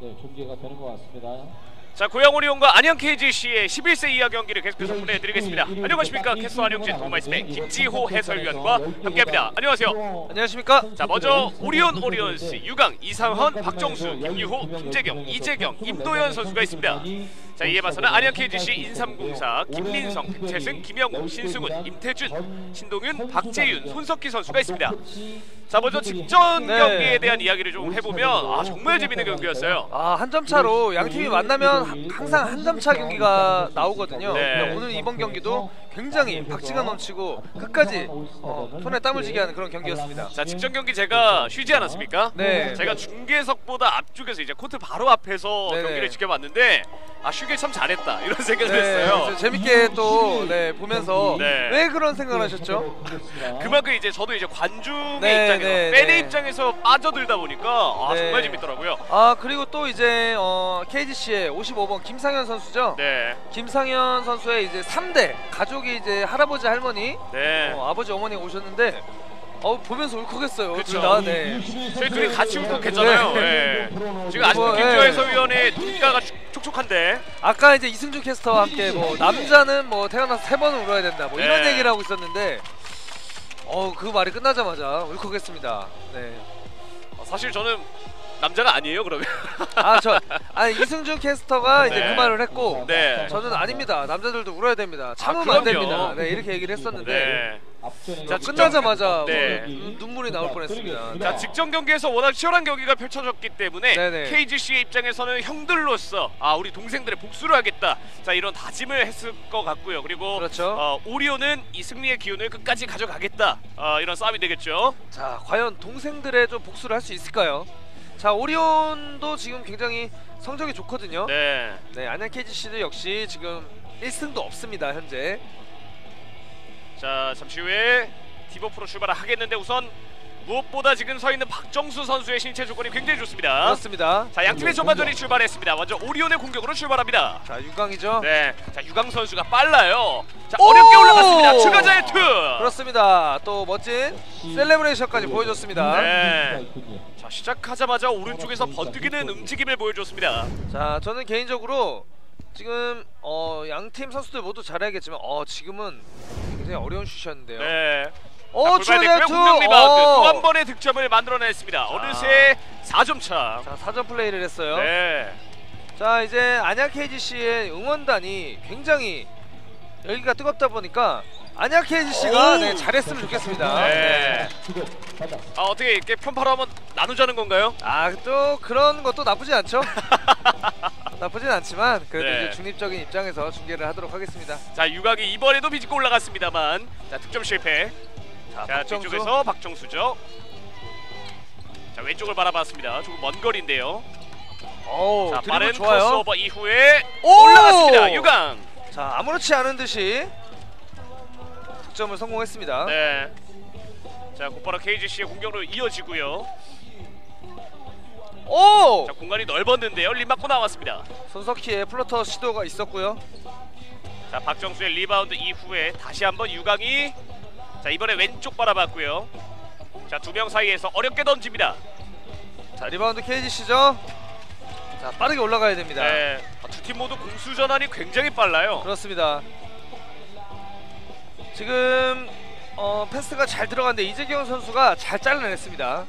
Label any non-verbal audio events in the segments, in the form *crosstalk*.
네, 중계가 되는 것 같습니다. 자 고양 오리온과 안양 KGC의 11세 이하 경기를 계속해서 보내드리겠습니다. 안녕하십니까 캐스터 안영진 도마이스의 김지호 해설위원과 함께합니다. 안녕하세요. 안녕하십니까? 자 먼저 오리온 오리온스 유강 이상헌 박정수 김유호 김재경 이재경 임도현 선수가 있습니다. 자 이에 맞서는 안양 KGC 인삼공사 김민성 김채승 김영우 신승훈 임태준 신동윤 박재윤 손석희 선수가 있습니다. 자 먼저 직전 네. 경기에 대한 이야기를 좀 해보면 아 정말 재밌는 경기였어요. 아, 한 점 차로 양 팀이 만나면 하- 항상 한 점 차 경기가 나오거든요. 네. 오늘 이번 경기도 굉장히 박지가 넘치고 끝까지 어, 손에 땀을 쥐게 하는 그런 경기였습니다. 자 직전 경기 제가 쉬지 않았습니까? 네. 제가 중계석보다 앞쪽에서 이제 코트 바로 앞에서 네네. 경기를 지켜봤는데 아쉬 길 참 잘했다 이런 생각을 네, 했어요. 재밌게 또 네, 보면서 네. 왜 그런 생각을 하셨죠? 그만큼 이제 저도 이제 관중의 네, 입장에서 네, 팬의 네. 입장에서 빠져들다 보니까 아 네. 정말 재밌더라고요. 아 그리고 또 이제 어, KGC의 55번 김상현 선수죠. 네, 김상현 선수의 이제 3대 가족이 이제 할아버지 할머니 네. 어, 아버지 어머니 오셨는데 어 보면서 울컥했어요. 그쵸. 둘 다. 네. 저희 둘이 같이 울컥했잖아요. 네. 네. 지금 아직도 뭐, 네. 해설위원의 눈가가 촉- 촉촉한데 아까 이제 이승준 캐스터와 함께 뭐 남자는 뭐 태어나서 세 번은 울어야 된다 뭐 이런 네. 얘기를 하고 있었는데 어 그 말이 끝나자마자 울컥했습니다. 네. 어, 사실 저는 남자가 아니에요 그러면. *laughs* 아저 아니 이승준 캐스터가 이제 네. 그 말을 했고 네. 저는 아닙니다. 남자들도 울어야 됩니다. 참으면 그럼요. 안 됩니다. 네 이렇게 얘기를 했었는데 네. 자, 자 끝나자마자 네. 뭐 눈- 눈물이 나올 뻔했습니다. 네. 자 직전 경기에서 워낙 치열한 경기가 펼쳐졌기 때문에 네네. KGC의 입장에서는 형들로서 아 우리 동생들의 복수를 하겠다 자 이런 다짐을 했을 것 같고요 그리고 그렇죠. 어, 오리온은 이 승리의 기운을 끝까지 가져가겠다 어, 이런 싸움이 되겠죠 자 과연 동생들의 좀 복수를 할 수 있을까요? 자 오리온도 지금 굉장히 성적이 좋거든요. 네. 네, 안양 KGC도 역시 지금 1승도 없습니다 현재. 자 잠시 후에 tip-off로 출발을 하겠는데 우선 무엇보다 지금 서 있는 박정수 선수의 신체 조건이 굉장히 좋습니다 그렇습니다. 자 양 팀의 전반전이 출발했습니다 먼저 오리온의 공격으로 출발합니다 자 유강이죠. 네, 자 유강 선수가 빨라요. 자 어렵게 오! 올라갔습니다. 추가 자유투. 그렇습니다. 또 멋진 celebration까지 보여줬습니다. 네. 자 시작하자마자 오른쪽에서 번뜩이는 움직임을 보여줬습니다. 자 저는 개인적으로 지금 어, 양팀 선수들 모두 잘해야겠지만 어 지금은 굉장히 어려운 슛이었는데요. 네. 오 자, 골반의 자유투. 공격 리바운드 어. 또한 번의 득점을 만들어냈습니다. 어느새 4점 차. 자 사전 플레이를 했어요. 네. 자 이제 안양 KGC의 응원단이 굉장히 열기가 뜨겁다 보니까 안양 KGC가. 네, 잘했으면 좋겠습니다. 네. 아 어떻게 이렇게 편파로 한번 나누자는 건가요? 아 또 그런 것도 나쁘지 않죠. *laughs* 나쁘진 않지만 그래도 네. 이제 중립적인 입장에서 중계를 하도록 하겠습니다. 자 유각이 이번에도 비집고 올라갔습니다만 자 득점 실패. 자, 자 박정수. 뒤쪽에서 박정수죠. 자 왼쪽을 바라봤습니다. 조금 먼 거리인데요. 오, 자 빠른 좋아요. 크로스오버 이후에 오! 올라갔습니다. 유강. 자 아무렇지 않은 듯이 득점을 성공했습니다. 네. 자 곧바로 KGC의 공격으로 이어지고요. 오! 자 공간이 넓었는데요. 림 맞고 나왔습니다. 손석희의 floater 시도가 있었고요. 자 박정수의 리바운드 이후에 다시 한번 유강이 자 이번에 왼쪽 바라봤고요. 자 두 명 사이에서 어렵게 던집니다. 자 리바운드 KGC죠. 자 빠르게 올라가야 됩니다. 네. 두 팀 모두 공수 전환이 굉장히 빨라요. 그렇습니다. 지금 어, 패스가 잘 들어갔는데 이재경 선수가 잘 잘라냈습니다.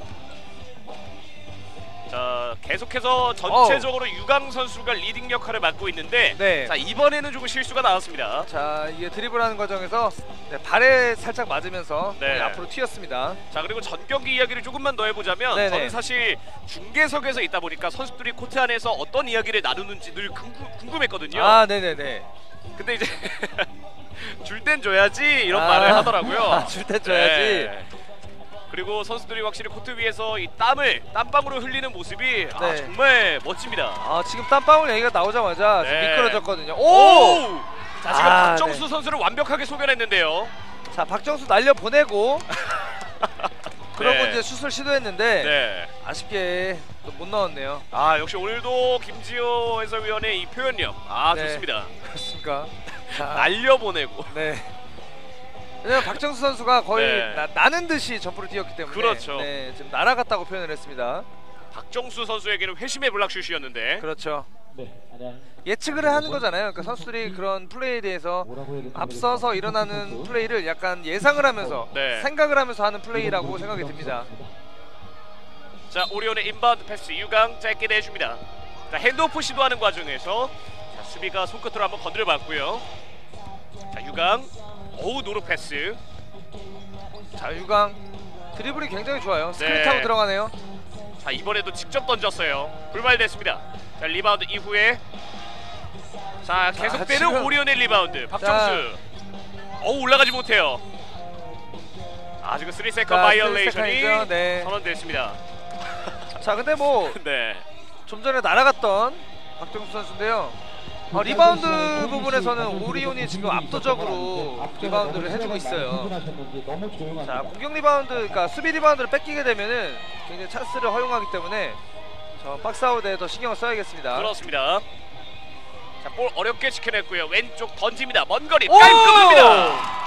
자 계속해서 전체적으로 유강 선수가 leading 역할을 맡고 있는데 네. 자 이번에는 조금 실수가 나왔습니다. 자 이게 드리블하는 과정에서 네, 발에 살짝 맞으면서 네. 네, 앞으로 튀었습니다. 자 그리고 전 경기 이야기를 조금만 더 해보자면 네네. 저는 사실 중계석에서 있다 보니까 선수들이 코트 안에서 어떤 이야기를 나누는지 늘 궁금, 했거든요 아 네네네. 근데 이제 *laughs* 줄 땐 줘야지 이런 아. 말을 하더라고요. 아, 줄땐 줘야지. 네. 그리고 선수들이 확실히 코트 위에서 이 땀을 땀방울을 흘리는 모습이 아, 네. 정말 멋집니다. 아 지금 땀방울 얘기가 나오자마자 네. 미끄러졌거든요. 오! 오! 자 지금 아, 박정수 네. 선수를 완벽하게 소개했는데요. 자 박정수 날려 보내고 *laughs* 그러고 네. 이제 슛을 시도했는데 네. 아쉽게 또못 넣었네요. 아 역시 오늘도 김지호 해설위원의 이 표현력 아 네. 좋습니다. 그렇습니까? 자, *laughs* 날려 보내고. 네. 왜냐면 박정수 선수가 거의 네. 나, 나는 듯이 점프를 뛰었기 때문에 그렇죠. 네, 지금 날아갔다고 표현을 했습니다. 박정수 선수에게는 회심의 블락슛이었는데 그렇죠. 네. 예측을 하는 거잖아요. 그러니까 선수들이 그런 플레이에 대해서 앞서서 일어나는 선수. 플레이를 약간 예상을 하면서 네. 생각을 하면서 하는 플레이라고 생각이 듭니다. 자 오리온의 inbound 패스 유강 짧게 내줍니다. 자 hand-off 시도하는 과정에서 자, 수비가 손끝으로 한번 건드려 봤고요. 자 유강 어우 no-look 패스. 자 유강 드리블이 굉장히 좋아요. 스크린 네. 타고 들어가네요. 자 이번에도 직접 던졌어요. 불발됐습니다. 자 리바운드 이후에 자 계속되는 지금- 오리온의 리바운드 박정수. 어우 올라가지 못해요. 아 지금 3 second 자, violation이 3 second죠. 네. 선언됐습니다. 자 근데 뭐 *laughs* 네. 좀 전에 날아갔던 박정수 선수인데요. 어, 리바운드 부분에서는 오리온이 지금 압도적으로 리바운드를 해주고 있어요. 자 공격 리바운드, 그러니까 수비 리바운드를 뺏기게 되면은 굉장히 찬스를 허용하기 때문에 저 박스아웃에 더 신경을 써야겠습니다. 그렇습니다. 자, 볼 어렵게 지켜냈고요. 왼쪽 던집니다. 먼 거리 오! 깔끔합니다.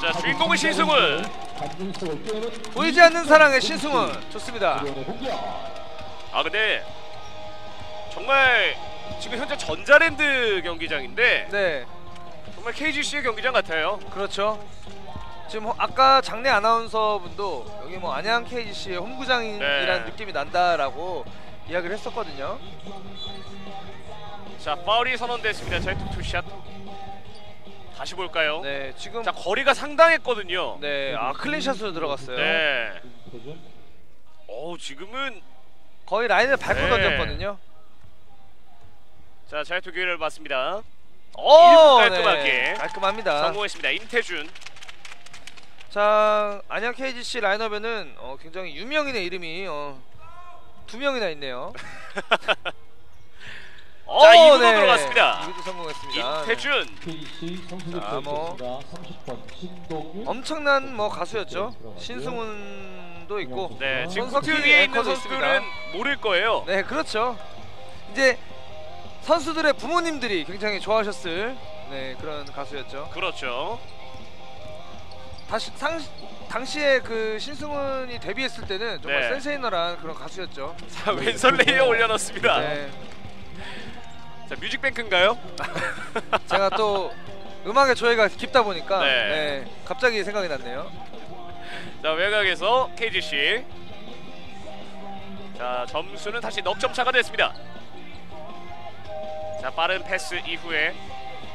자, 주인공은 신승훈. 보이지 않는 사랑의 신승훈 좋습니다. 아 근데 정말 지금 현재 전자랜드 경기장인데 네, 정말 KGC의 경기장 같아요. 그렇죠. 지금 호- 아까 장내 아나운서 분도 여기 뭐 안양 KGC의 홈구장이라는 네. 느낌이 난다라고 이야기를 했었거든요. 자, 파울이 선언됐습니다. 자유투 two shot. 다시 볼까요? 네, 지금 자, 거리가 상당했거든요. 네, 아 clean shot으로 들어갔어요. 네. 어, 지금은 거의 라인을 밟고 네. 던졌거든요. 자, 자이투 기회를 받습니다. 오, 일부 깔끔하게. 네, 깔끔합니다. 성공했습니다. 임태준. 자, 안양 KGC 라인업에는 어, 굉장히 유명인의 이름이 어, 두 명이나 있네요. *laughs* 자, 오, 2구도 들어갔습니다. 2구도 성공했습니다. 임태준. 선수들 자, 뭐. 선수입니다. 30번 신동윤. 엄청난 뭐 가수였죠. 신승훈도 있고. 네, 지금 코트 위에 있는 선수들은 모를 거예요. 네, 그렇죠. 이제 선수들의 부모님들이 굉장히 좋아하셨을 네, 그런 가수였죠. 그렇죠. 다시 상 당시에 그 신승훈이 데뷔했을 때는 정말 네. sensational한 그런 가수였죠. 자, 왼손 레이어 올려놓습니다. 네. 자, 뮤직뱅크인가요? *laughs* 제가 또 음악의 조예가 깊다 보니까 네. 네, 갑자기 생각이 났네요. 자, 외곽에서 KGC. 자, 점수는 다시 넉점 차가 됐습니다. 자, 빠른 패스 이후에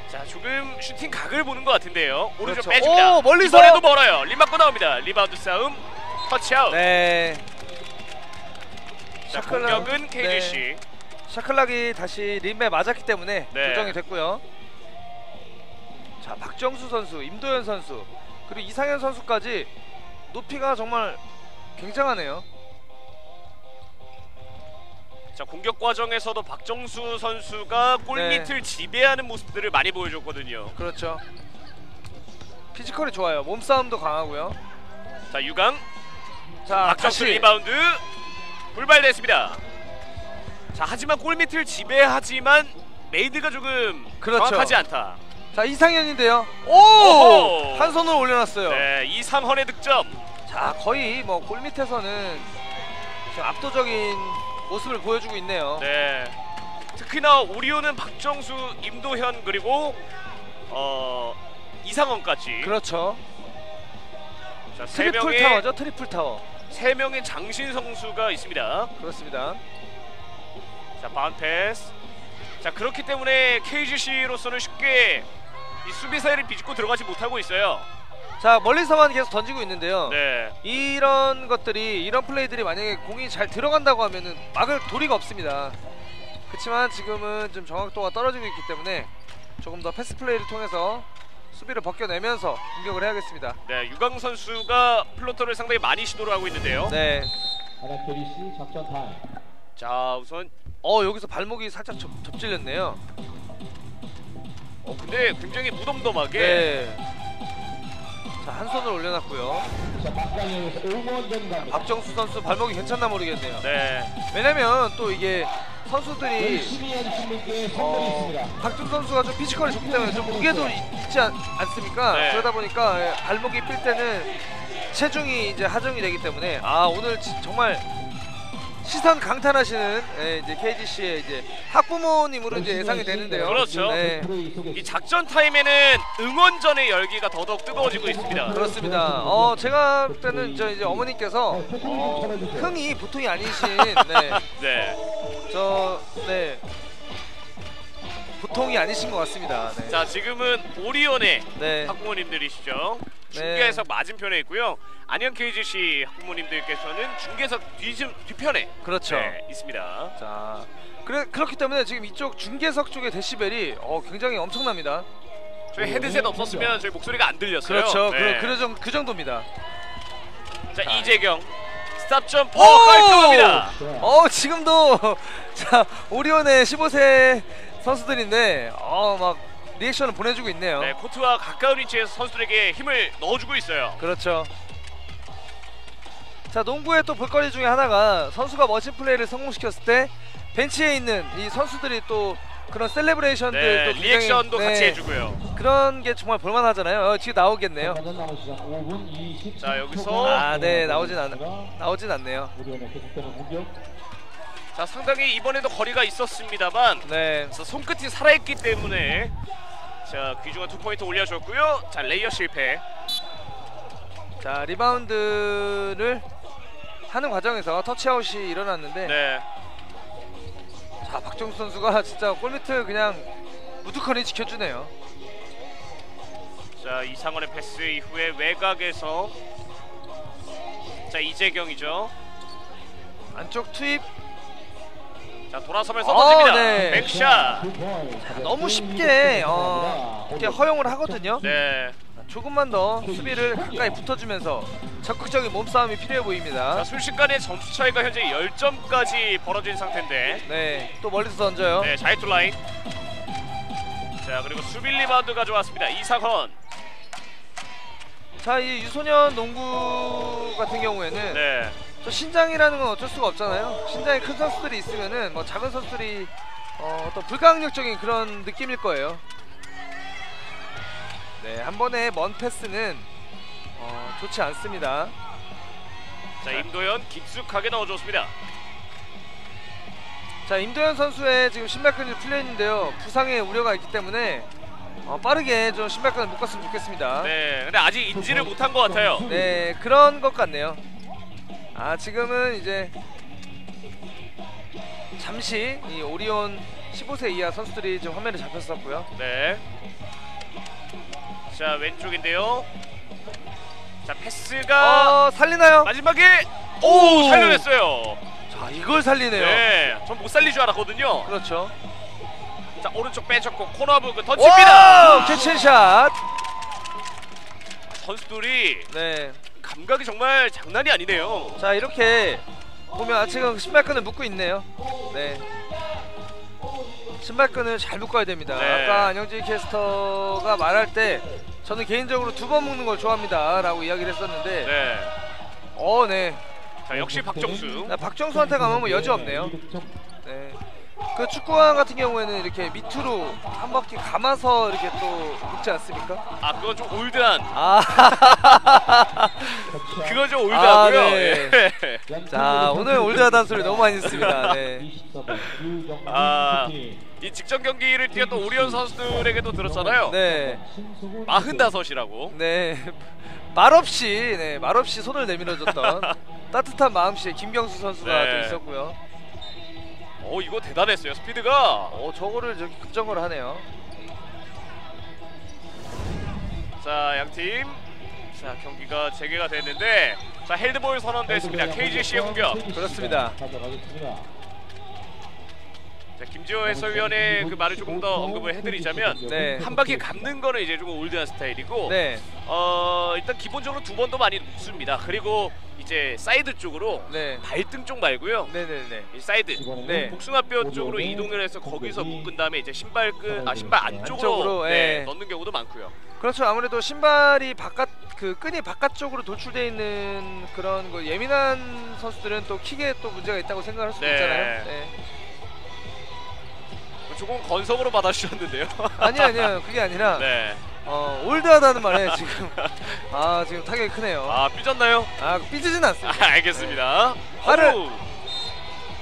자, 조금 슈팅 각을 보는 것 같은데요. 오른쪽 그렇죠. 빼줍니다. 오, 멀리서! 이번에도 멀어요. 림 맞고 나옵니다. 리바운드 싸움. 터치아웃. 네. 자, shot clock. 공격은 KGC. shot clock이 다시 rim에 맞았기 때문에 네. 교정이 됐고요. 자 박정수 선수, 임도현 선수 그리고 이상현 선수까지 높이가 정말 굉장하네요. 자 공격 과정에서도 박정수 선수가 골밑을 네. 지배하는 모습들을 많이 보여줬거든요. 그렇죠. physical이 좋아요. 몸싸움도 강하고요. 자 유강 자 박정수 다시 리바운드 불발됐습니다. 자 하지만 골밑을 지배하지만 made가 조금 그렇죠. 정확하지 않다. 자 이상현인데요. 오! 오호! 한 손을 올려놨어요. 네 이상헌의 득점. 자 거의 뭐 골밑에서는 압도적인 모습을 보여주고 있네요. 네 특히나 오리온은 박정수, 임도현 그리고 어 이상헌까지. 그렇죠. 자세 triple 명의 타워죠. triple tower. 세 명의 장신 선수가 있습니다. 그렇습니다. 자 바운드 패스 자 그렇기 때문에 KGC로서는 쉽게 이 수비 사이를 비집고 들어가지 못하고 있어요 자 멀리서만 계속 던지고 있는데요. 네 이런 것들이 이런 플레이들이 만약에 공이 잘 들어간다고 하면은 막을 도리가 없습니다. 그렇지만 지금은 좀 정확도가 떨어지고 있기 때문에 조금 더 패스 플레이를 통해서 수비를 벗겨내면서 공격을 해야겠습니다. 네, 유강 선수가 floater를 상당히 많이 시도를 하고 있는데요 네. 자 우선 어 여기서 발목이 살짝 접, 접질렸네요. 어, 근데 굉장히 무덤덤하게 네. 자 한 손을 올려놨고요. 박정수 선수 발목이 괜찮나 모르겠네요. 네 왜냐면 또 이게 선수들이 어. 박준 선수가 좀 피지컬이 좋기 때문에 좀 무게도 있지 않, 않습니까? 네. 그러다 보니까 예, 발목이 삘 때는 체중이 이제 하정이 되기 때문에 아 오늘 지- 정말 시선 강탈하시는 예, 이제 KGC의 이제 학부모님으로 이제 예상이 되는데요. 그렇죠. 네. 이 작전 타임에는 응원전의 열기가 더더욱 뜨거워지고 있습니다. 그렇습니다. 어 제가 볼 때는 저 이제 어머니께서 어, 흥이 보통이 아니신 네. *laughs* 네. 저 네. 보통이 아니신 것 같습니다. 네. 자 지금은 오리온의 네. 학부모님들이시죠. 중계석 맞은편에 있고요. 안녕 KGC 학부모님들께서는 중계석 뒤, 뒤편에 그렇죠. 네, 있습니다. 자, 그래 그렇기 때문에 지금 이쪽 중계석 쪽의 데시벨이 어, 굉장히 엄청납니다. 저희 헤드셋 없었으면 저희 목소리가 안 들렸어요. 그렇죠. 네. 그, 그, 정, 그 정도입니다. 자 이재경 stop jumper 오! 깔끔합니다. 어 지금도 *laughs* 자 오리온의 15세 선수들인데 어막 리액션을 보내주고 있네요. 네, 코트와 가까운 위치에서 선수들에게 힘을 넣어주고 있어요. 그렇죠. 자 농구의 또 볼거리 중에 하나가 선수가 멋진 플레이를 성공시켰을 때 벤치에 있는 이 선수들이 또 그런 셀레브레이션들 네, 리액션도 같이 네, 해주고요. 그런 게 정말 볼만하잖아요. 어, 지금 나오겠네요. 자, 여기서 아, 네, 나오진 않- 나오진 않네요. 자 상당히 이번에도 거리가 있었습니다만 네, 손끝이 살아있기 때문에 자 귀중한 two point 올려줬고요. 자 레이업 실패. 자 리바운드를 하는 과정에서 터치아웃이 일어났는데 네. 자 박정수 선수가 진짜 골밑을 그냥 우두커니 지켜주네요. 자 이상원의 패스 이후에 외곽에서 자 이재경이죠. 안쪽 투입 자 돌아서면서 어, 던집니다. 네. back shot. 너무 쉽게 어, 이렇게 허용을 하거든요. 네. 조금만 더 수비를 가까이 붙어주면서 적극적인 몸싸움이 필요해 보입니다. 자 순식간에 점수 차이가 현재 10점까지 벌어진 상태인데 네, 또 멀리서 던져요. 네 자이투 라인 자 그리고 수비 리바운드 가져왔습니다 이상헌 자, 이 유소년 농구 같은 경우에는 네 또 신장이라는 건 어쩔 수가 없잖아요. 신장이 큰 선수들이 있으면은 뭐 작은 선수들이 어, 어떤 불가항력적인 그런 느낌일 거예요. 네, 한 번에 먼 패스는 어, 좋지 않습니다. 자 임도현 깊숙하게 넣어줬습니다 자, 임도현 선수의 지금 신발끈이 풀려 있는데요. 부상의 우려가 있기 때문에 어, 빠르게 좀 신발끈을 묶었으면 좋겠습니다. 네 근데 아직 인지를 못한 것 같아요 네, 그런 것 같네요. 아, 지금은 이제 잠시 이 오리온 15세 이하 선수들이 좀 화면에 잡혔었고요. 네. 자 왼쪽인데요. 자 패스가 어, 살리나요? 마지막에 오 오! 살려냈어요. 자, 이걸 살리네요. 네, 전 못 살릴 줄 알았거든요. 그렇죠. 자 오른쪽 빼줬고 코너부그 던집니다. 와! 캐치샷. 선수들이 네. 감각이 정말 장난이 아니네요. 자, 이렇게 보면 아, 지금 신발끈을 묶고 있네요. 네. 신발끈을 잘 묶어야 됩니다. 네. 아까 안영진 캐스터가 말할 때 저는 개인적으로 두 번 묶는 걸 좋아합니다 라고 이야기를 했었는데 네. 어, 네. 자 역시 박정수. 나 박정수한테 가면 뭐 여지 없네요. 네. 그 축구화 같은 경우에는 이렇게 밑으로 한 바퀴 감아서 이렇게 또 묶지 않습니까? 아 그건 좀 올드한. 아. *laughs* 그건 좀 올드하고요. 아, 네. 예. *laughs* 자, 오늘 올드하다는 소리 너무 많이 듣습니다. 네. 아, 이 직전 경기를 뛰었던 오리온 선수들에게도 들었잖아요. 네. 마흔다섯이라고. 네. 말없이 네, 말없이 손을 내밀어줬던 따뜻한 마음씨의 김경수 선수가 네. 또 있었고요. 오 이거 대단했어요 스피드가. 어, 저거를 저기 급정거를 하네요. 자 양팀 자 경기가 재개가 됐는데 자 헬드볼 선언됐습니다 KGC의 공격 그렇습니다. 가져가겠습니다. 자 김지호 해설위원의 그 말을 조금 더 언급을 해드리자면 네. 한 바퀴 감는 거는 이제 조금 올드한 스타일이고 네. 어 일단 기본적으로 두 번도 많이 묶습니다 그리고 이제 사이드 쪽으로 네. 발등 쪽 말고요 네네네. 이 사이드 네. 복숭아뼈 쪽으로 이동을 해서 거기서 묶은 다음에 이제 신발끈 아 신발 안쪽으로, 안쪽으로, 네, 예. 넣는 경우도 많고요 그렇죠. 아무래도 신발이 바깥 그 끈이 바깥쪽으로 돌출돼 있는 그런 거 예민한 선수들은 또 킥에 또 문제가 있다고 생각할 수도 네. 있잖아요. 네. 조금 건성으로 받아주셨는데요 *laughs* 아니 아니요. 그게 아니라 네. 어, 올드하다는 말에 지금 아 지금 타격이 크네요. 아 삐졌나요? 아 삐지진 않습니다. 아, 알겠습니다. 화를- 어우,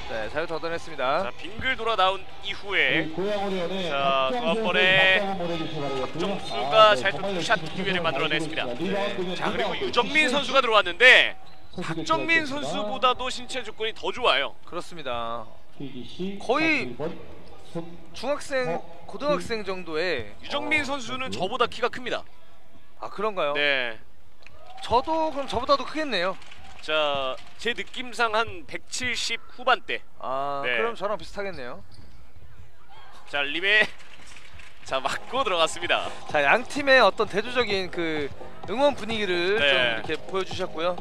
네, 잘 걷어냈습니다. 자 빙글 돌아 나온 이후에 오리온의 자, 또 한 번에 박정수가 잘 two shot 기회를 만들어냈습니다. 자 그리고 유정민 선수가 들어왔는데 박정민 선수보다도 신체 조건이 더 좋아요. 그렇습니다. 거의 중학생, 고등학생 정도의 유정민 선수는 저보다 키가 큽니다. 아 그런가요? 네. 저도 그럼 저보다도 크겠네요. 자, 제 느낌상 한 170 후반대. 아 네. 그럼 저랑 비슷하겠네요. 자, 림에 *laughs* 자 맞고 들어갔습니다. 자, 양 팀의 어떤 대조적인 그 응원 분위기를 네. 좀 이렇게 보여주셨고요.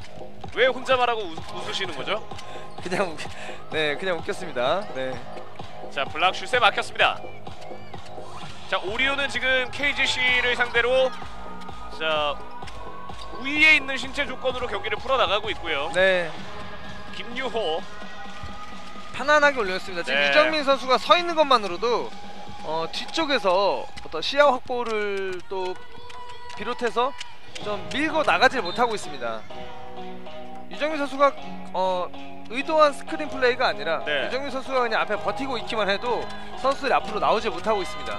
왜 혼자 말하고 웃, 웃으시는 거죠? 그냥 웃, 네, 그냥 웃겼습니다. 네. 자, 블락슛에 막혔습니다. 자, 오리온은 지금 KGC를 상대로 자 위에 있는 신체 조건으로 경기를 풀어 나가고 있고요. 네. 김유호 편안하게 올렸습니다. 지금 네. 이정민 선수가 서 있는 것만으로도 어, 뒤쪽에서 어떤 시야 확보를 또 비롯해서 좀 밀고 나가질 못하고 있습니다. 유정민 선수가 어, 의도한 스크린 플레이가 아니라 네. 유정민 선수가 그냥 앞에 버티고 있기만 해도 선수들이 앞으로 나오지 못하고 있습니다.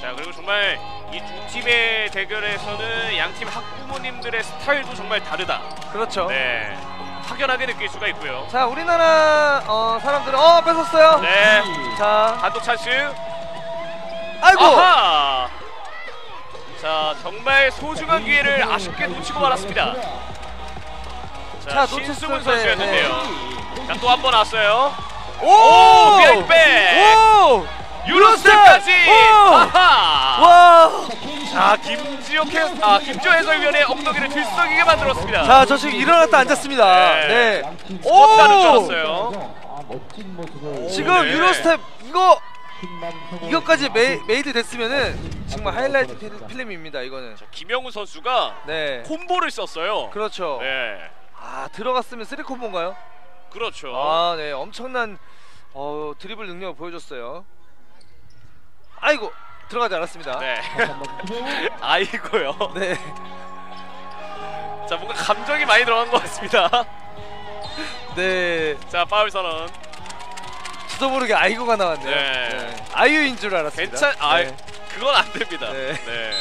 자 그리고 정말 이 두 팀의 대결에서는 양팀 학부모님들의 스타일도 정말 다르다. 그렇죠. 네, 확연하게 느낄 수가 있고요. 자 우리나라 어, 사람들은 어 뺏었어요. 네, 자 단독 찬스. 아이고 아하. 자 정말 소중한 기회를 아쉽게 놓치고 말았습니다. 자, 때, 선수였는데요. 자 또 한 번 왔어요. 오! 오! 유로스텝까지. 와! 자 김지호 캐, 아 김지호 해설위원의 엉덩이를 들썩이게 만들었습니다. 자, 저 지금 일어났다 앉았습니다. 네. 네. 줄 오! 알았어요. 모습을 지금 네. 유로스텝 이거 이것까지 메, made 됐으면은 정말 하이라이트 필- 필름입니다. 이거는. 자, 김영우 선수가 네. combo를 썼어요. 그렇죠. 네, 아, 들어갔으면 three combo인가요? 그렇죠. 아, 네. 엄청난 어, 드리블 능력을 보여줬어요. 아이고, 들어가지 않았습니다. 네. *laughs* 아이고요. 네. 자 뭔가 감정이 많이 들어간 것 같습니다. 네. 자 파울 선언. 저도 모르게 아이고가 나왔네요. 네. 아이유인 줄 알았습니다. 괜찮 아 네. 그건 안 됩니다. 네. 네.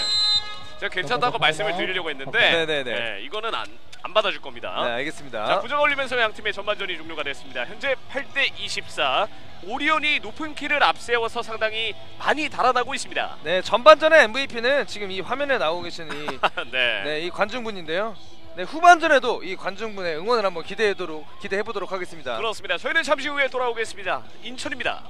제가 괜찮다고 말씀을 드리려고 했는데 *laughs* 네네네. 네, 이거는 안, 안 받아줄 겁니다. 네, 알겠습니다. 자 부정 올리면서 양 팀의 전반전이 종료가 됐습니다. 현재 8대 24. 오리온이 높은 키를 앞세워서 상당히 많이 달아나고 있습니다. 네, 전반전의 MVP는 지금 이 화면에 나오고 계신 이 *laughs* 네. 네, 이 관중분인데요. 네, 후반전에도 이 관중분의 응원을 한번 기대해도록 기대해 보도록 하겠습니다. 그렇습니다. 저희는 잠시 후에 돌아오겠습니다. 인천입니다.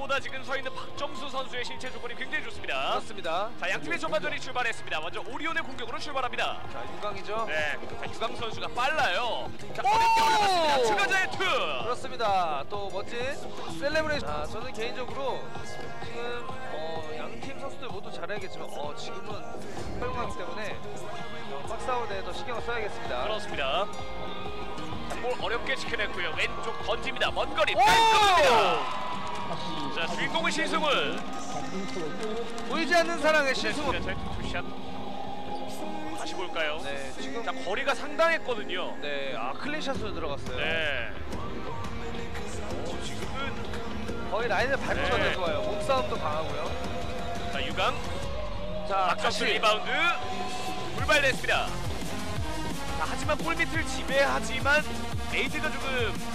보다 지금 서 있는 박정수 선수의 신체 조건이 굉장히 좋습니다. 그렇습니다. 자, 양 팀의 전반전이 출발했습니다. 먼저 오리온의 공격으로 출발합니다. 자, 유강이죠. 네, 자, 유강 선수가 빨라요. 자, 오! 어렵게 올라갔습니다. 추가 자유투. 그렇습니다. 또 멋진 celebration. 아, 저는 개인적으로 지금 어, 양팀 선수들 모두 잘해야겠지만 어, 지금은 활용하기 때문에 어, 박스아웃에 더 신경을 써야겠습니다. 그렇습니다. 자, 볼 어렵게 지켜냈고요. 왼쪽 던집니다. 먼 거리 오! 깔끔합니다. 자, 주인공은 신승훈. 보이지 않는 사랑의 네, 신승훈. two shot. 다시 볼까요? 네, 지금 자, 거리가 상당했거든요. 네, 아 clean shot으로 들어갔어요. 네. 오, 지금은 거의 라인을 밟고 네. 네. 좋아요. 몸싸움도 강하고요. 자, 유강 자, 박정수 리바운드 불발됐습니다. 자, 하지만 골밑을 지배하지만 에이드가 조금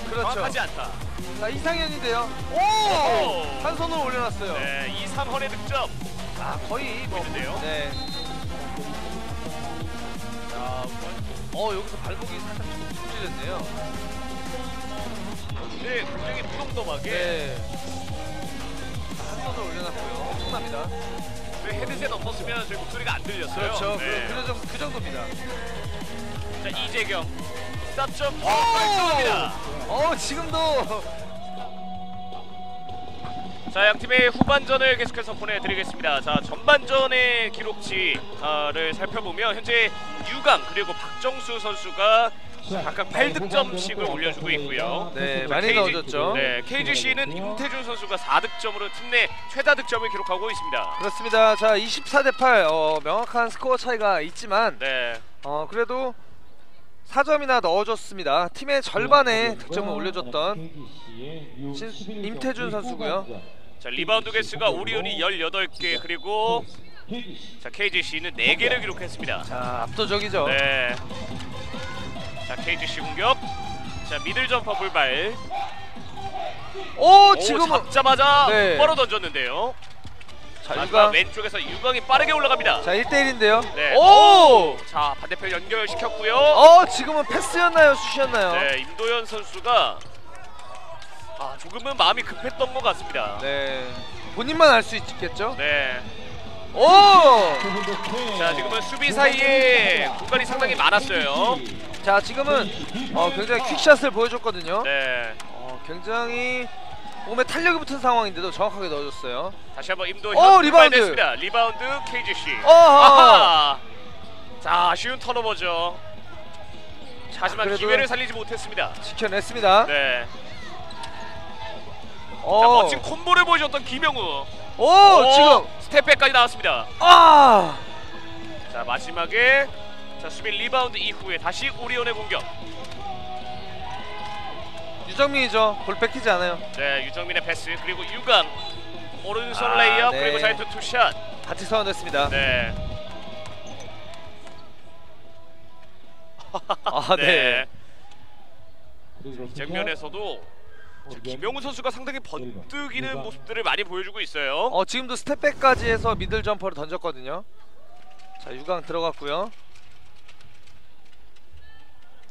그렇죠. 정확하지 않다. 자, 이상현인데요. 오! 오! 한 손으로 올려놨어요. 네, 이상헌의 득점. 아, 거의 뭐 있는데요? 네. 자, 어, 여기서 발목이 살짝 좀 찔렸네요. 네, 굉장히 무덤덤하게 네. 한 손을 올려놨고요. 엄청납니다. 왜 헤드셋 없었으면 저희 목소리가 안 들렸어요. 그렇죠. 네. 그, 그, 그 정도입니다. 자, 이재경 4점 깔끔합니다. 어, 지금도 자, 양 팀의 후반전을 계속해서 보내드리겠습니다. 자, 전반전의 기록치를 살펴보면 현재 유강 그리고 박정수 선수가 각각 8득점씩을 올려주고 있고요. 네, 자, 많이 KG 넣어줬죠. 네, KGC는 임태준 선수가 4득점으로 팀 내 최다 득점을 기록하고 있습니다. 그렇습니다. 자, 24대 8. 어, 명확한 스코어 차이가 있지만 네, 어, 그래도 4점이나 넣어줬습니다. 팀의 절반의 득점을 올려줬던 신- 임태준 선수고요. 자 리바운드 개수가 오리온이 18개 그리고 자 KGC는 4개를 기록했습니다. 자, 압도적이죠. 네. 자 KGC 공격. 자 미들 점퍼 불발. 오, 오, 지금은 잡자마자 네. 뻘어 던졌는데요. 자, 마지막 유강. 왼쪽에서 유광이 빠르게 올라갑니다. 자, 1대1인데요. 네. 오! 자 반대편 연결시켰고요. 어, 지금은 패스였나요, 슛이었나요? 네 임도현 선수가 아 조금은 마음이 급했던 것 같습니다. 네. 본인만 알 수 있겠죠? 네. 오! 자 지금은 수비 사이에 공간이 상당히 많았어요. 자, 지금은 어, 굉장히 quick shot을 보여줬거든요. 네. 어, 굉장히 몸에 탄력이 붙은 상황인데도 정확하게 넣어줬어요. 다시 한번 임도현 어, 리바운드. 됐습니다. 리바운드 KGC. 아하. 자 아쉬운 턴오버죠. 자, 하지만 기회를 살리지 못했습니다. 지켜냈습니다. 네. 어. 자 멋진 콤보를 보여줬던 김영우. 오, 오, 지금 step back까지 나왔습니다. 아! 자 마지막에 자 수비 리바운드 이후에 다시 오리온의 공격. 유정민이죠. 볼 뺏기지 않아요. 네 유정민의 패스 그리고 유강 오른손 아, 레이업 네. 그리고 자유투 two shot. 같이 선언했습니다. 네. 아, 네. *laughs* 이 장면에서도 지금 김영우 선수가 상당히 번뜩이는 모습들을 많이 보여주고 있어요. 어, 지금도 step back까지 해서 middle jumper를 던졌거든요. 자, 유강 들어갔고요.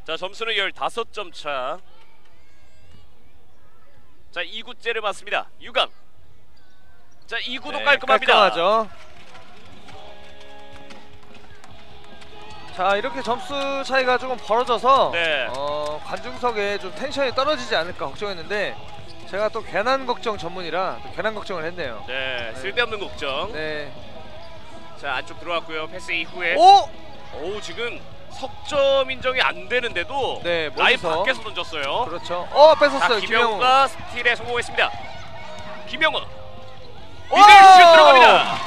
자 점수는 15점 차. 자 2구째를 맞습니다. 유강. 자 2구도 네, 깔끔합니다. 깔끔하죠. 자 이렇게 점수 차이가 조금 벌어져서 네. 어, 관중석에 좀 텐션이 떨어지지 않을까 걱정했는데 제가 또 괜한 걱정 전문이라 또 괜한 걱정을 했네요. 네, 쓸데없는 걱정. 네. 자 안쪽 들어왔고요. 패스 이후에 오! 오 지금 석점 인정이 안 되는데도 네, 라인. 밖에서 던졌어요. 그렇죠. 어자 뺏었어요. 김영우. 김영우가 스틸에 성공했습니다. 김영우 오! middle 슛 들어갑니다.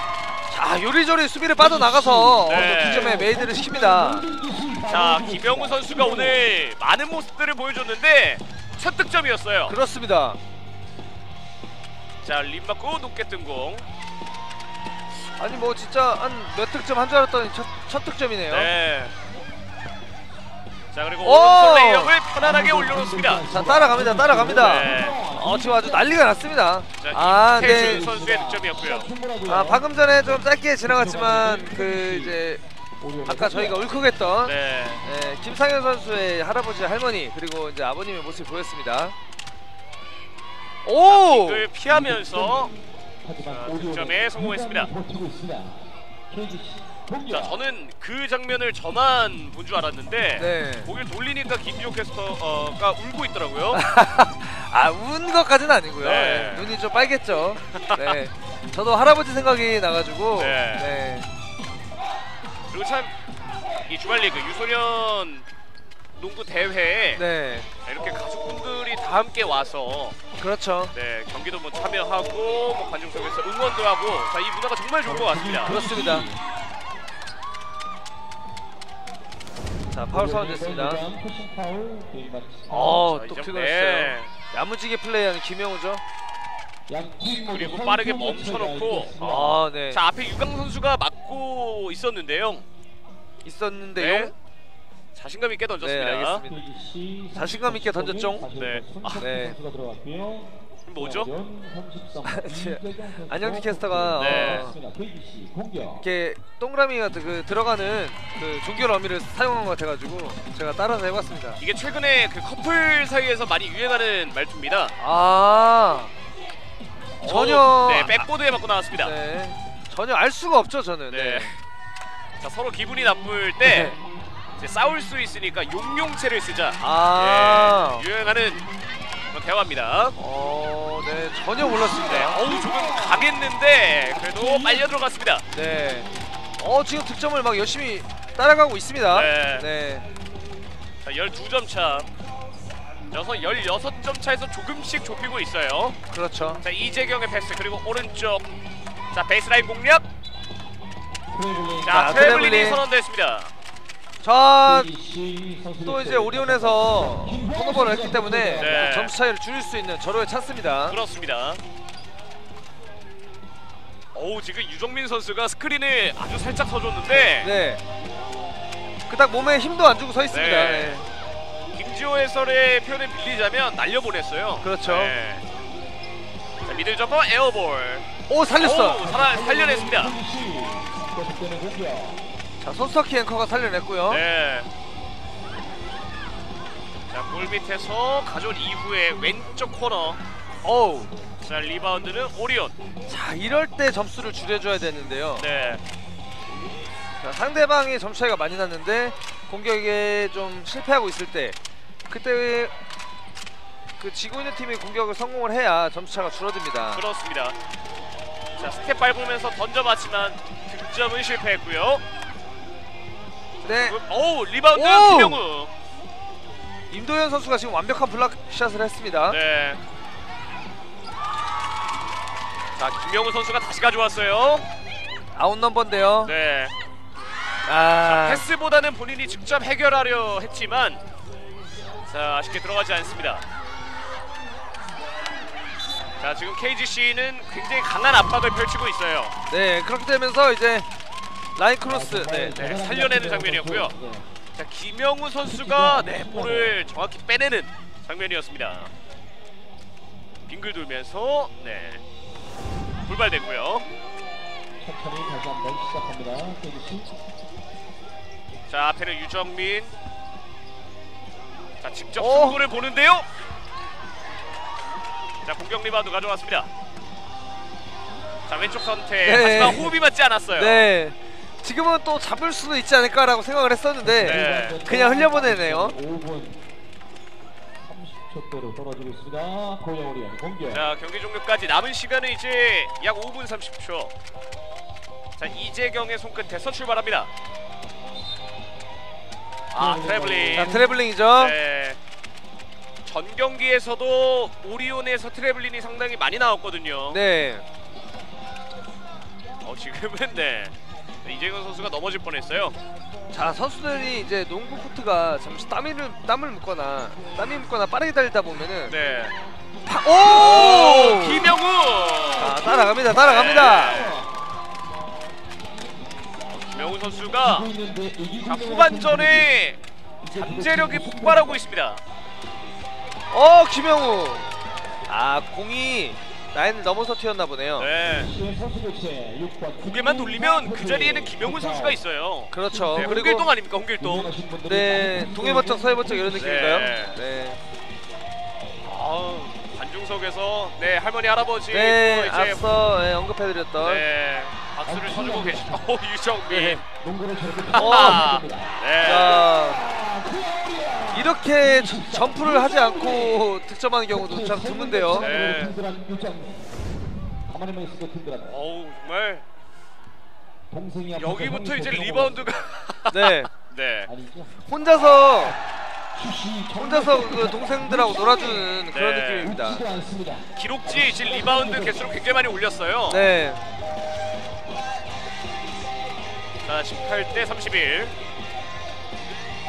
자 요리조리 수비를 빠져나가서 네. 득점에 made를 시킵니다. 자 김영우 선수가 오늘 많은 모습들을 보여줬는데 첫 득점이었어요. 그렇습니다. 자 림 맞고 높게 뜬 공. 아니 뭐 진짜 한 몇 득점 한 줄 알았더니 첫, 첫 득점이네요. 네. 자 그리고 오! 오른손 레이업을 편안하게 올려놓습니다. 자 따라갑니다. 따라갑니다. 네. 어 지금 아주 난리가 났습니다. 자 아 네. 선수의 득점이었고요. 아 방금 전에 좀 짧게 지나갔지만 그 이제 아까 저희가 울컥했던 네. 네, 김상현 선수의 할아버지 할머니 그리고 이제 아버님의 모습을 보였습니다. 오! 이걸 피하면서 자, 득점에 성공했습니다. 자 저는 그 장면을 저만 본 줄 알았는데 네. 고개를 돌리니까 김지호 캐스터가 울고 있더라고요. *laughs* 아, 운 것까지는 아니고요. 네. 네, 눈이 좀 빨겠죠. 네. 저도 할아버지 생각이 나가지고. 네. 네. 그리고 참 이 주말 리그 유소년 농구 대회에 네. 이렇게 가족분들이 다 함께 와서 그렇죠. 네 경기도 뭐 참여하고 뭐 관중석에서 응원도 하고 자 이 문화가 정말 좋은 것 같습니다. 그렇습니다. 자, 파울 선언됐습니다. 어, 자, 또 이제- 킥을 네. 했어요. 야무지게 플레이하는 김영우죠. 그리고 빠르게 멈춰놓고 아, 네. 자 앞에 유강 선수가 막고 있었는데요. 있었는데요. 네. 자신감 있게 네, 던졌습니다. 알겠습니다. 자신감 있게 던졌죠? 네. 네. 뭐죠? *laughs* 안영지 캐스터가 네. 어, 이렇게 동그라미 같은 그 들어가는 그 종결 어미를 사용한 것 같아가지고 제가 따라서 해봤습니다. 이게 최근에 그 커플 사이에서 많이 유행하는 말투입니다. 아 전혀 오, 네 백보드에 맞고 나왔습니다. 네. 네. 전혀 알 수가 없죠 저는. 네. 자 서로 기분이 나쁠 때 이제 싸울 수 있으니까 용용체를 쓰자. 아. 예, 유행하는 대화입니다. 어, 네 전혀 네, 몰랐습니다. 어우 조금 강했는데 그래도 빨려 들어갔습니다. 네. 어 지금 득점을 막 열심히 따라가고 있습니다. 네. 네. 자, 12점 차. 여섯 16점 차에서 조금씩 좁히고 있어요. 그렇죠. 자, 이재경의 패스 그리고 오른쪽. 자, 베이스라인 공략. 자, 자, 트래블링이 트래블링. 선언됐습니다. 자, KGC 선수들 또 이제 오리온에서 턴오버를 했기 때문에 네. 점수 차이를 줄일 수 있는 절호의 찬스입니다. 그렇습니다. 오, 지금 유정민 선수가 스크린을 아주 살짝 서줬는데 네. 그닥 몸에 힘도 안 주고 서 있습니다. 네. 네. 김지호 해설의 표현을 빌리자면 날려보냈어요. 그렇죠. 네. 자, middle jumper air ball. 오 살렸어. 오, 살아, 살려냈습니다. 자 손석희 앵커가 살려냈고요. 네. 자, 골 밑에서 가져온 이후에 왼쪽 코너. 어우. 자, 리바운드는 오리온. 자 이럴 때 점수를 줄여줘야 되는데요. 네. 자, 상대방이 점수 차이가 많이 났는데 공격에 좀 실패하고 있을 때 그때 그 지고 있는 팀이 공격을 성공을 해야 점수 차가 줄어듭니다. 그렇습니다. 자, 스텝 밟으면서 던져봤지만 득점은 실패했고요. 네. 오, 리바운드 오! 김영우. 임도현 선수가 지금 완벽한 block shot을 했습니다. 네. 자, 김영우 선수가 다시 가져왔어요. outnumber인데요. 네. 아, 패스보다는 본인이 직접 해결하려 했지만 자 아쉽게 들어가지 않습니다. 자 지금 KGC는 굉장히 강한 압박을 펼치고 있어요. 네 그렇게 되면서 이제 line cross, 네, 네, 살려내는 장면이었고요. 자 김영우 선수가 네 볼을 정확히 빼내는 장면이었습니다. 빙글 돌면서 네 불발됐고요. 자 앞에는 유정민. 자 직접 오! 승부를 보는데요. 자 공격 리바운드 가져왔습니다. 자 왼쪽 선택. 네. 하지만 호흡이 맞지 않았어요. 네. 지금은 또 잡을 수도 있지 않을까라고 생각을 했었는데 네. 그냥 흘려보내네요. 5분 30초대로 떨어지고 있습니다 오리온 공격 자 경기 종료까지 남은 시간은 이제 약 5분 30초. 자 이재경의 손끝에서 출발합니다. 아 트래블링. 자 트래블링이죠. 네. 전 경기에서도 오리온에서 트래블링이 상당히 많이 나왔거든요. 네. 어, 지금은 네. 네, 이재경 선수가 넘어질 뻔했어요. 자 선수들이 이제 농구 코트가 잠시 땀을 땀을 묻거나 땀이 묻거나 빠르게 달리다 보면은 네. 파... 오! 김영우. 자 따라갑니다. 따라갑니다. 네. 김영우 선수가 자, 후반전에 잠재력이 폭발하고 있습니다. 어 김영우. 아 공이 라인을 넘어서 튀었나 보네요. 네. 선수 교체 6번 고개만 돌리면 그 자리에는 김영우 선수가 있어요. 그렇죠. 네, 그리고 홍길동 아닙니까? 홍길동. 네 동해번쩍 서해번쩍 이런 느낌인가요? 네. 네. 아우, 관중석에서 네 할머니 할아버지 네, 이제 앞서 네, 언급해드렸던 네 박수를 쳐주고 계시고 *laughs* 오 유정민. 네. *laughs* 농구를 아. 네. 자, 이렇게 저- 점프를 하지 않고 득점하는 경우도 참 드문데요. 네. 어우 정말 여기부터 이제 리바운드가 *laughs* 네, 네. 혼자서 혼자서 그 동생들하고 놀아주는 그런 네. 느낌입니다. 기록지 지금 리바운드 개수를 굉장히 많이 올렸어요. 네, 자 18대 31.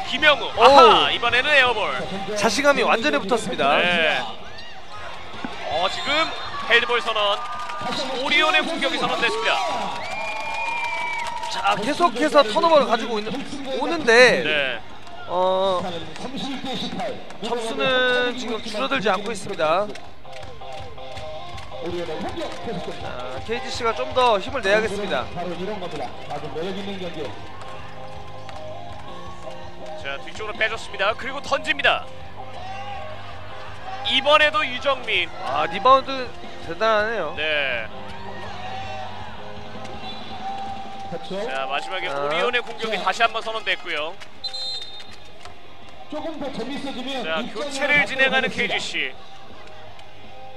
김영우. 오. 아하 이번에는 에어볼. 자신감이 완전히 붙었습니다. 네. 어 지금 헤드볼 선언. 오리온의 공격이 선언됐습니다. 자, 계속해서 턴오버를 가지고 있는, 오는데 네. 어, 31대 18 점수는 지금 줄어들지 않고 있습니다. 자, KGC가 좀 더 힘을 내야겠습니다. 자 뒤쪽으로 빼줬습니다. 그리고 던집니다. 이번에도 유정민. 아, 리바운드 대단하네요. 네. 자 마지막에 자. 오리온의 공격이 다시 한번 선언됐고요. 조금 더 재밌어지면 자 교체를 진행하는. KGC.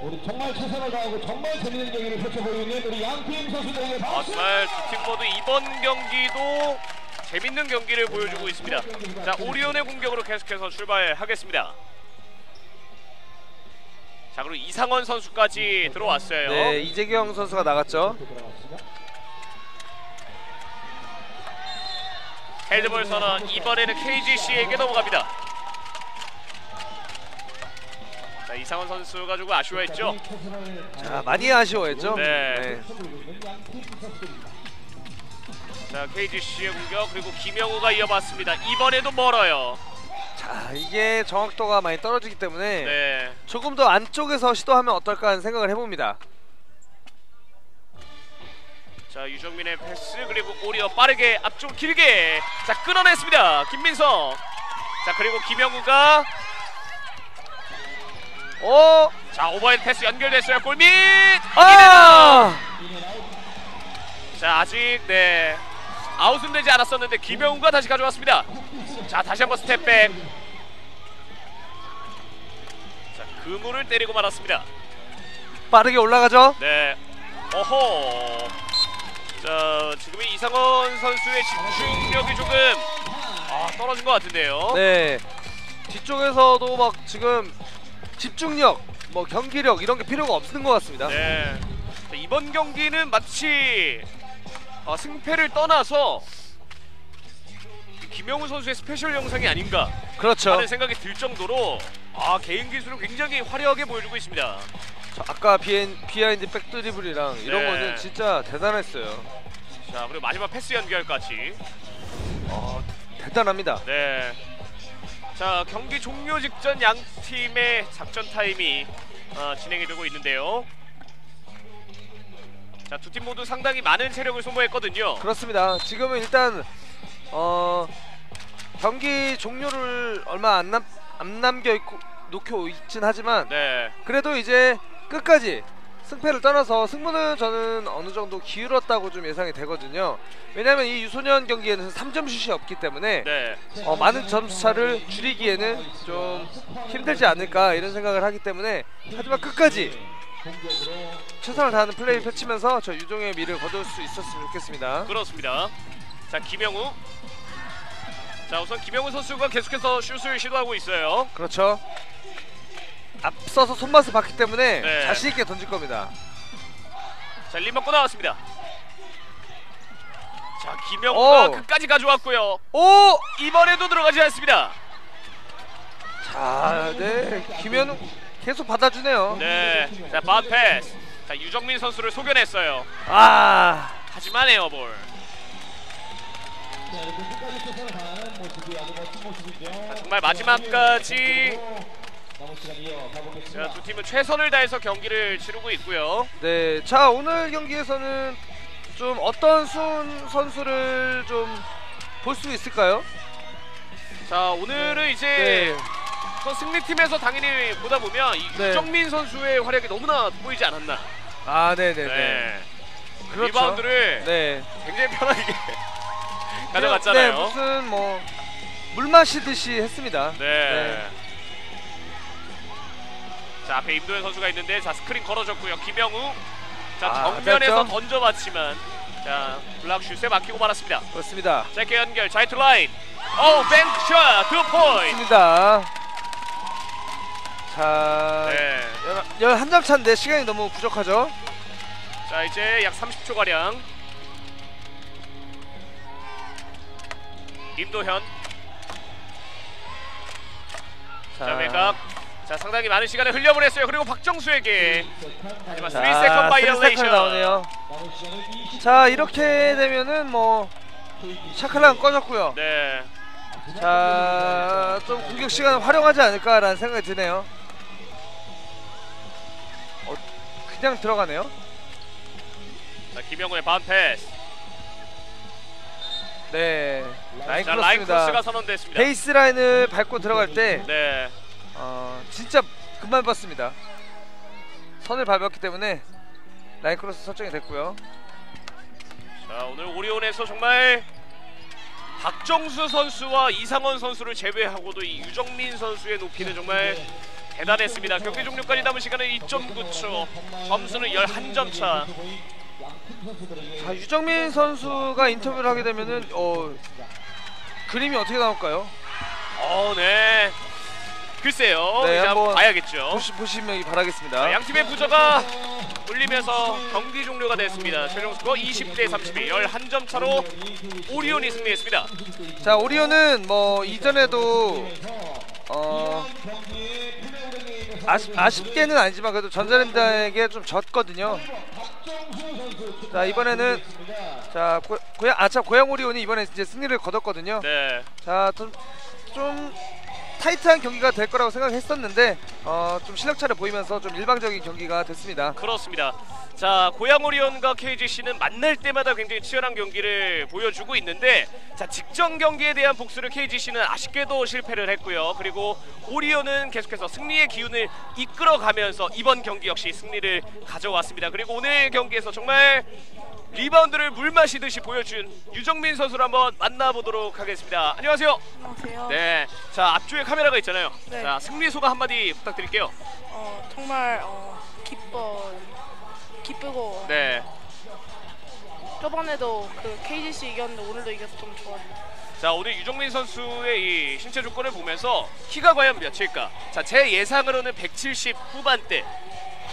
우리 정말 최선을 다하고 정말 재밌는 경기를 펼쳐보이고 있는 우리 양팀 선수들에게 아 박수 정말 두팀 모두 이번 경기도 재밌는 경기를 보여주고 있습니다. 자 오리온의 공격으로 계속해서 출발하겠습니다. 자 그리고 이상원 선수까지 들어왔어요. 네, 이재경 선수가 나갔죠. 헤드볼 선언 이번에는 KGC에게 넘어갑니다. 자 이상원 선수가 조금 아쉬워했죠. 자, 많이 아쉬워했죠. 네. 자 KGC의 공격 그리고 김영우가 이어봤습니다. 이번에도 멀어요. 자, 이게 정확도가 많이 떨어지기 때문에 네. 조금 더 안쪽에서 시도하면 어떨까 하는 생각을 해봅니다. 자 유정민의 패스 그리고 오리어 빠르게 앞쪽 길게 자 끊어냈습니다. 김민성. 자 그리고 김영우가 오! 자 오버헤드 패스 연결됐어요. 골밑. 아! 자 아직 네 아웃은 되지 않았었는데 김영우가 다시 가져왔습니다. 자 다시 한번 step back. 자 그물을 때리고 말았습니다. 빠르게 올라가죠. 네. 어허. 자 지금 이 이상원 선수의 집중력이 조금 아, 떨어진 것 같은데요. 네. 뒤쪽에서도 막 지금 집중력, 뭐 경기력 이런 게 필요가 없는 것 같습니다. 네. 자, 이번 경기는 마치 어, 승패를 떠나서 김영우 선수의 스페셜 영상이 아닌가 그렇죠. 하는 생각이 들 정도로 아 개인 기술을 굉장히 화려하게 보여주고 있습니다. 저 아까 비엔, behind back 드리블이랑 이런 네. 거는 진짜 대단했어요. 자 그리고 마지막 패스 연결까지. 어, 대단합니다. 네. 자 경기 종료 직전 양 팀의 작전 타임이 어, 진행이 되고 있는데요. 자 두 팀 모두 상당히 많은 체력을 소모했거든요. 그렇습니다. 지금은 일단 어, 경기 종료를 얼마 안, 남, 안 남겨 있고 놓고 있진 하지만 네. 그래도 이제 끝까지 승패를 떠나서 승부는 저는 어느 정도 기울었다고 좀 예상이 되거든요. 왜냐하면 이 유소년 경기에는 3점 슛이 없기 때문에 네. 어, 많은 점수 차를 줄이기에는 좀 힘들지 않을까 이런 생각을 하기 때문에 하지만 끝까지 최선을 다하는 플레이 펼치면서 저 유종의 미를 거둘 수 있었으면 좋겠습니다. 그렇습니다. 자 김영우. 자 우선 김영우 선수가 계속해서 슛을 시도하고 있어요. 그렇죠. 앞서서 손맛을 봤기 때문에 네. 자신 있게 던질 겁니다. 자 림 맞고 나왔습니다. 자 김영우가 오. 끝까지 가져왔고요. 오! 이번에도 들어가지 않습니다. 자, 네. 김현우 계속 받아주네요. 네. 자 바운드 패스. 자 유정민 선수를 속여냈어요. 아, 하지만 air ball. 자, 정말 마지막까지 자. 두 팀은 최선을 다해서 경기를 치르고 있고요. 네. 자, 오늘 경기에서는 좀 어떤 순 선수를 좀 볼 수 있을까요? 자 오늘은 이제 네. 또 승리팀에서 당연히 보다 보면 이 네. 유정민 선수의 활약이 너무나 돋보이지 않았나. 아, 네, 네, 네. 네. 그렇죠. 리바운드를 네. 굉장히 편하게 네, 가져갔잖아요. 무슨 뭐 물 마시듯이 했습니다. 네. 자 앞에 임도현 선수가 있는데 자 스크린 걸어줬고요. 김영우 자 아, 정면에서? 던져봤지만 자 블록슛에 막히고 말았습니다. 그렇습니다. 짧게 연결 자유투 라인. 오 bank shot 두 포인트. 좋습니다. 자, 네. 열, 11점 차인데 시간이 너무 부족하죠? 자 이제 약 30초 가량. 임도현 자 외곽 자 상당히 많은 시간을 흘려보냈어요 그리고 박정수에게 하지만 3 자, second 3 second violation 나오네요. 남은 시간은 20. 자, 이렇게 되면은 뭐 shot clock 꺼졌고요. 네 자, 좀 공격 시간을 활용하지 않을까라는 생각이 드네요. 그냥 들어가네요. 자, 김영우의 바운드 패스 네, 라인 자 라인 크로스가. 선언됐습니다 베이스 라인을 밟고 들어갈 때 네 어, 진짜 금방 봤습니다. 선을 밟았기 때문에 라인 크로스 선언이 됐고요. 자 오늘 오리온에서 정말 박정수 선수와 이상원 선수를 제외하고도 이 유정민 선수의 높이는 정말 대단했습니다. 경기 종료까지 남은 시간은 2.9초, 점수는 11점 차. 자, 유정민 선수가 인터뷰를 하게 되면은 어, 그림이 어떻게 나올까요? 어, 네. 글쎄요. 네, 이제 한번 봐야겠죠. 보시, 보시면 바라겠습니다. 자, 양 팀의 부저가 울리면서 경기 종료가 됐습니다. 최종 스코어 20대 31, 11점 차로 오리온이 승리했습니다. 자 오리온은 뭐 이전에도 어 아쉽, 아쉽게는 아니지만 그래도 전자랜드에게 좀 졌거든요. 자 이번에는 자 고, 고양 아참 고양 오리온이 이번에 이제 승리를 거뒀거든요. 네. 자좀 좀 타이트한 경기가 될 거라고 생각했었는데 어, 좀 실력차를 보이면서 좀 일방적인 경기가 됐습니다. 그렇습니다. 자 고양 오리온과 KGC는 만날 때마다 굉장히 치열한 경기를 보여주고 있는데 자 직전 경기에 대한 복수를 KGC는 아쉽게도 실패를 했고요. 그리고 오리온은 계속해서 승리의 기운을 이끌어가면서 이번 경기 역시 승리를 가져왔습니다. 그리고 오늘 경기에서 정말 리바운드를 물 마시듯이 보여준 유정민 선수를 한번 만나보도록 하겠습니다. 안녕하세요. 안녕하세요. 네, 자 앞쪽에 카메라가 있잖아요. 네. 자 승리 소감 한마디 부탁드릴게요. 어, 정말 어, 기뻐 기쁘고 네. 저번에도 그 KGC 이겼는데 오늘도 이겨서 좀 좋아요. 자 오늘 유정민 선수의 이 신체 조건을 보면서 키가 과연 몇일까? 자 제 예상으로는 170 후반대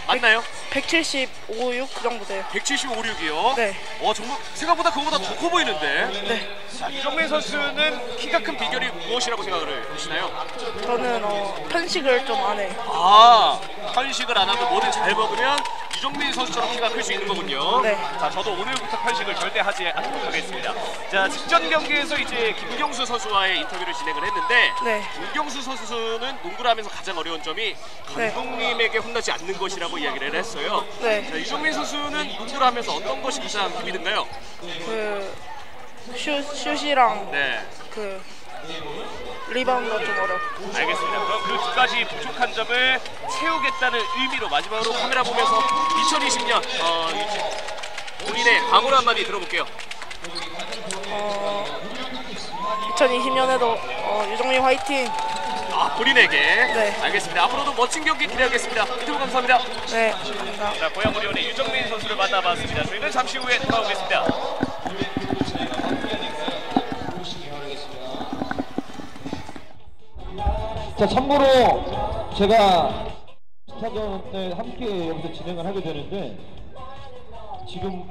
맞나요? 175, 6그 정도 돼요. 175, 6이요. 네. 와 정말 생각보다 그거보다 더 커 보이는데. 네. 자 유정민 선수는 키가 큰 비결이 무엇이라고 생각을 하시나요? 저는 어, 편식을 좀 안 해요. 아 편식을 안 하고 뭐든 잘 먹으면 유정민 선수처럼 키가 클 수 있는 거군요. 네. 자 저도 오늘부터 편식을 절대 하지 않도록 하겠습니다. 자 직전 경기에서 이제 김경수 선수와의 인터뷰를 진행을 했는데 네. 김경수 선수는 농구를 하면서 가장 어려운 점이 네. 감독님에게 혼나지 않는 것이라고 이야기를 했어요. 네. 자, 유정민 선수는 농구를 하면서 어떤 것이 가장 힘이 든가요? 그 슛, 슛이랑 네. 그 리바운드가 좀 어려워. 알겠습니다. 그럼 그 두 가지 부족한 점을 채우겠다는 의미로 마지막으로 카메라 보면서 2020년 어, 이- 본인의 각오를 한마디 들어볼게요. 어, 2020년에도 어, 유정민 화이팅. 아 본인에게. 네. 알겠습니다. 앞으로도 멋진 경기 기대하겠습니다. 인터뷰 감사합니다. 네, 감사합니다. 자 고양 오리온의 유정민 선수를 만나봤습니다. 저희는 잠시 후에 돌아오겠습니다. 자 참고로 제가 스타전을 함께 여기서 진행을 하게 되는데 지금